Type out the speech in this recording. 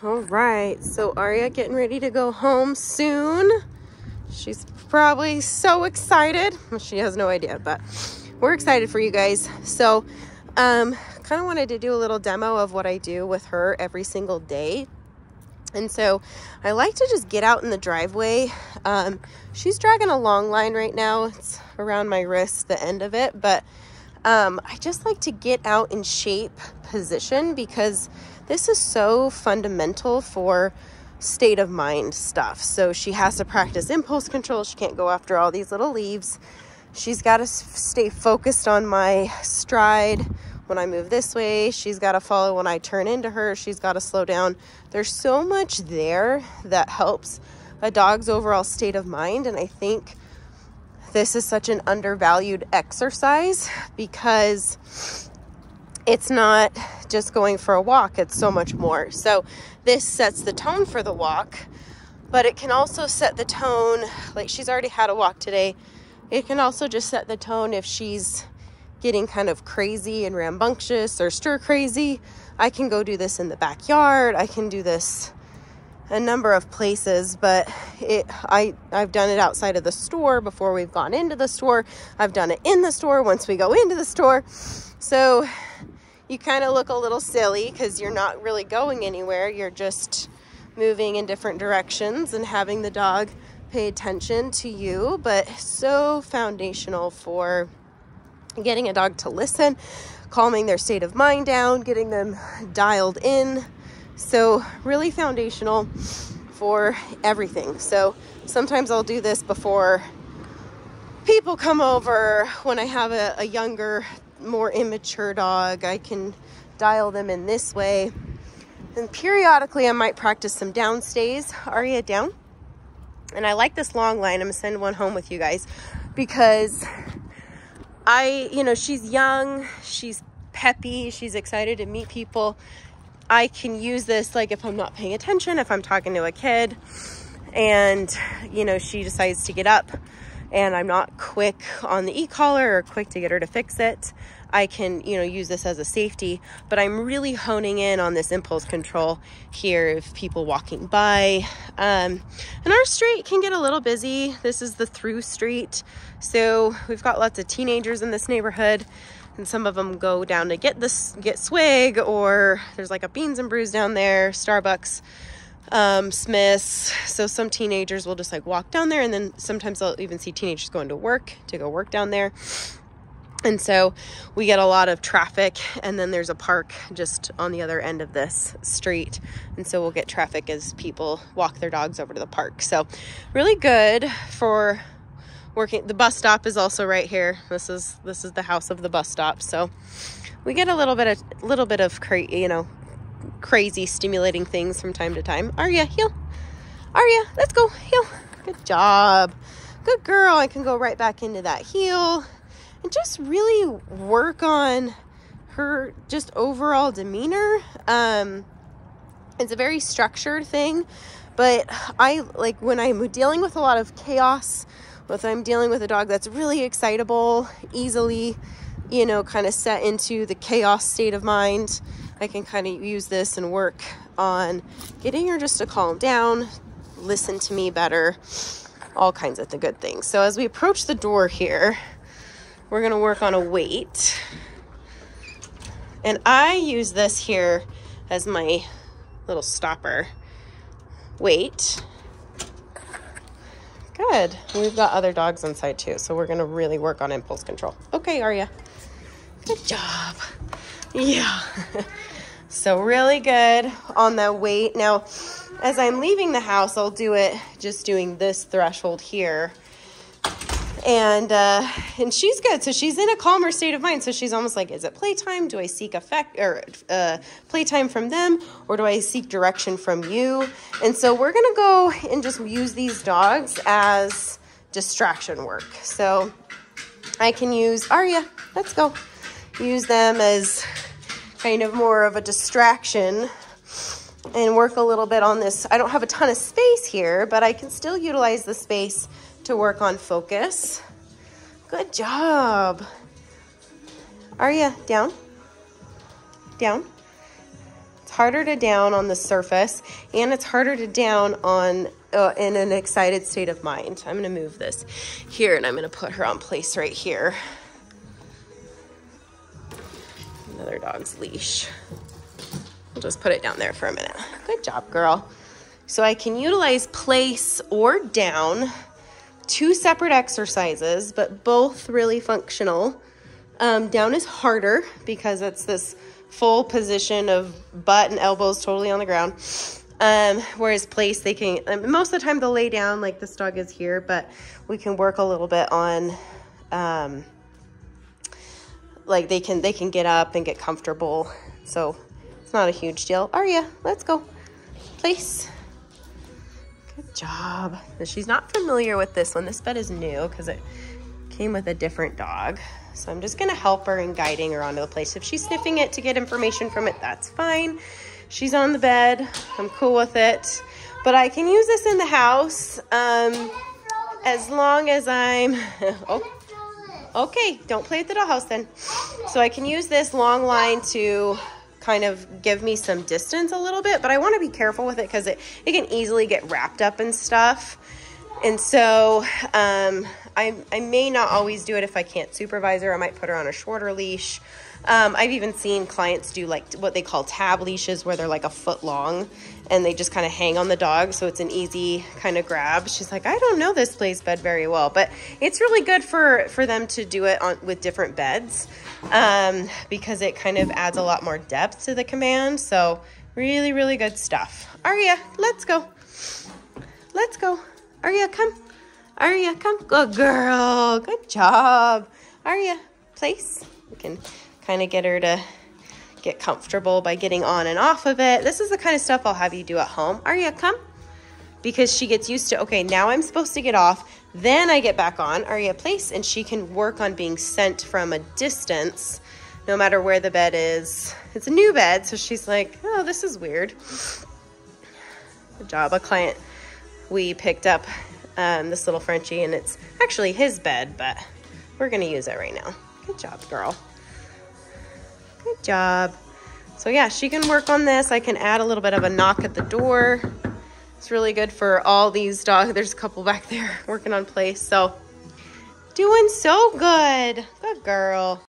All right, so Aria getting ready to go home soon. She's probably so excited. Well, she has no idea, but we're excited for you guys. So, um, kind of wanted to do a little demo of what I do with her every single day. And so I like to just get out in the driveway. Um, she's dragging a long line right now. It's around my wrist, the end of it, but um, I just like to get out in shape position because this is so fundamental for state of mind stuff. So she has to practice impulse control. She can't go after all these little leaves. She's got to stay focused on my stride when I move this way. She's got to follow when I turn into her. She's got to slow down. There's so much there that helps a dog's overall state of mind. And I think this is such an undervalued exercise because it's not just going for a walk, it's so much more. So, this sets the tone for the walk, but it can also set the tone, like she's already had a walk today. It can also just set the tone if she's getting kind of crazy and rambunctious or stir crazy. I can go do this in the backyard. I can do this a number of places, but it I I've done it outside of the store before we've gone into the store. I've done it in the store once we go into the store. So you kind of look a little silly cuz you're not really going anywhere. You're just moving in different directions and having the dog pay attention to you, but so foundational for getting a dog to listen, calming their state of mind down, getting them dialed in so, really foundational for everything. So, sometimes I'll do this before people come over when I have a, a younger, more immature dog. I can dial them in this way. And periodically, I might practice some downstays. Aria down. And I like this long line. I'm to send one home with you guys because I, you know, she's young, she's peppy, she's excited to meet people. I can use this like if I'm not paying attention, if I'm talking to a kid and, you know, she decides to get up and I'm not quick on the e-collar or quick to get her to fix it. I can, you know, use this as a safety, but I'm really honing in on this impulse control here of people walking by. Um, and our street can get a little busy. This is the through street. So we've got lots of teenagers in this neighborhood and some of them go down to get this get swig or there's like a beans and brews down there starbucks um, smiths. So some teenagers will just like walk down there and then sometimes i'll even see teenagers going to work to go work down there. And so we get a lot of traffic and then there's a park just on the other end of this street. And so we'll get traffic as people walk their dogs over to the park. So really good for working. The bus stop is also right here. This is this is the house of the bus stop. So we get a little bit of little bit of cra- you know crazy stimulating things from time to time. Aria heel Aria let's go. Heel good job. Good girl. I can go right back into that heel and just really work on her just overall demeanor. Um it's a very structured thing but I like when I'm dealing with a lot of chaos if I'm dealing with a dog that's really excitable, easily, you know, kind of set into the chaos state of mind, I can kind of use this and work on getting her just to calm down, listen to me better, all kinds of the good things. So as we approach the door here, we're to work on a wait. And I use this here as my little stopper. Wait. Good. We've got other dogs inside too, so we're to really work on impulse control. Okay, Aria. Good job. Yeah. so really good on the weight. Now, as I'm leaving the house, I'll do it just doing this threshold here and uh, and she's good. So she's in a calmer state of mind. So she's almost like, is it playtime? Do I seek effect or uh, playtime from them, or do I seek direction from you? And so we're gonna go and just use these dogs as distraction work. So I can use Aria. Let's go. Use them as kind of more of a distraction and work a little bit on this. I don't have a ton of space here, but I can still utilize the space to work on focus. Good job. Are you down. Down. It's harder to down on the surface and it's harder to down on uh, in an excited state of mind. I'm gonna move this here and I'm gonna put her on place right here. Another dog's leash. I'll just put it down there for a minute. Good job, girl. So I can utilize place or down, two separate exercises, but both really functional. Um, down is harder because it's this full position of butt and elbows totally on the ground. Um, whereas place, they can, um, most of the time they'll lay down like this dog is here, but we can work a little bit on, um, like they can, they can get up and get comfortable. So it's not a huge deal. Aria, let's go. Place. Good job. She's not familiar with this one. This bed is new because it came with a different dog. So I'm just gonna help her in guiding her onto the place. If she's sniffing it to get information from it, that's fine. She's on the bed, I'm cool with it. But I can use this in the house um, as long as I'm, oh, okay, don't play at the dollhouse then. So I can use this long line to kind of give me some distance a little bit, but I wanna be careful with it because it, it can easily get wrapped up in stuff. And so um, I, I may not always do it if I can't supervise her. I might put her on a shorter leash. Um, I've even seen clients do like what they call tab leashes where they're like a foot long and they just kind of hang on the dog so it's an easy kind of grab. She's like, I don't know this place bed very well, but it's really good for, for them to do it on with different beds um, because it kind of adds a lot more depth to the command. So really, really good stuff. Aria, let's go. Let's go. Aria, come. Aria, come. Good girl. Good job. Aria, place. We can kind of get her to get comfortable by getting on and off of it. This is the kind of stuff I'll have you do at home. Aria, come. Because she gets used to, okay, now I'm supposed to get off. Then I get back on. Aria, place. And she can work on being sent from a distance no matter where the bed is. It's a new bed, so she's like, oh, this is weird. Good job. A client we picked up um, this little Frenchie, and it's actually his bed, but we're to use it right now. Good job, girl. Job. So yeah, she can work on this. I can add a little bit of a knock at the door. It's really good for all these dogs. There's a couple back there working on place. So doing so good. Good girl.